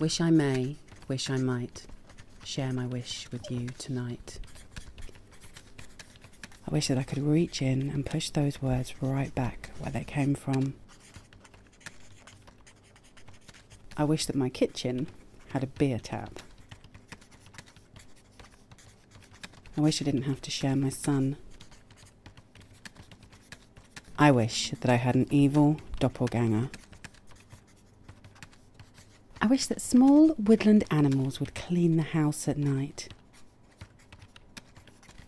Wish I may, wish I might share my wish with you tonight. I wish that I could reach in and push those words right back where they came from. I wish that my kitchen had a beer tap. I wish I didn't have to share my son. I wish that I had an evil doppelganger. I wish that small woodland animals would clean the house at night.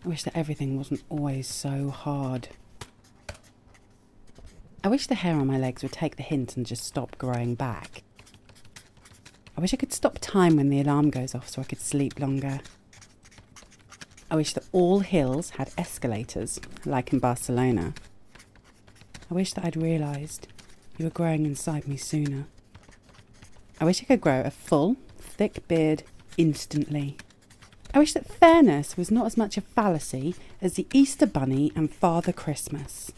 I wish that everything wasn't always so hard. I wish the hair on my legs would take the hint and just stop growing back. I wish I could stop time when the alarm goes off so I could sleep longer. I wish that all hills had escalators, like in Barcelona. I wish that I'd realised you were growing inside me sooner. I wish I could grow a full, thick beard instantly. I wish that fairness was not as much a fallacy as the Easter Bunny and Father Christmas.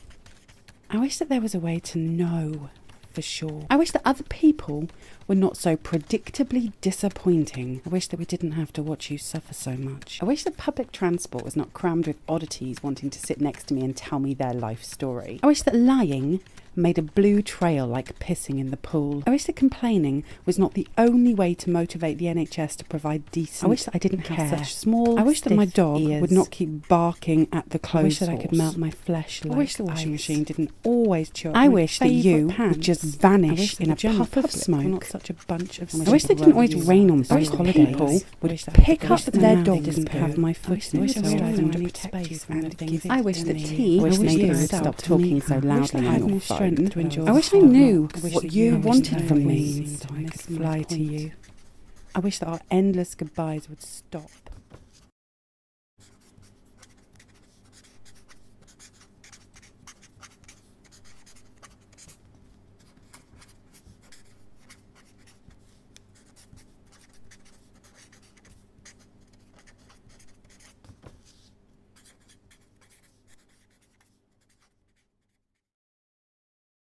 I wish that there was a way to know for sure. I wish that other people were not so predictably disappointing. I wish that we didn't have to watch you suffer so much. I wish that public transport was not crammed with oddities wanting to sit next to me and tell me their life story. I wish that lying made a blue trail like pissing in the pool. I wish that complaining was not the only way to motivate the NHS to provide decent. I wish that I didn't care. have such small. I wish that my dog ears. would not keep barking at the clothes. I wish that I could melt my flesh. I wish the washing ice. machine didn't always chew up I wish that you pants. would just vanish in a puff of smoke. Not such a bunch of. I wish they didn't always rain on bank holidays. people I would wish pick up their dogs and have my foot in would it, so always I try learned to to protect protect you you from from the the things things I wish that tea me. wish I wish that you you would stop talking so loudly loudly on on your your phone. Phone. to enjoy I wish I knew what you wanted from me I could fly to you. I wish that our endless goodbyes would stop.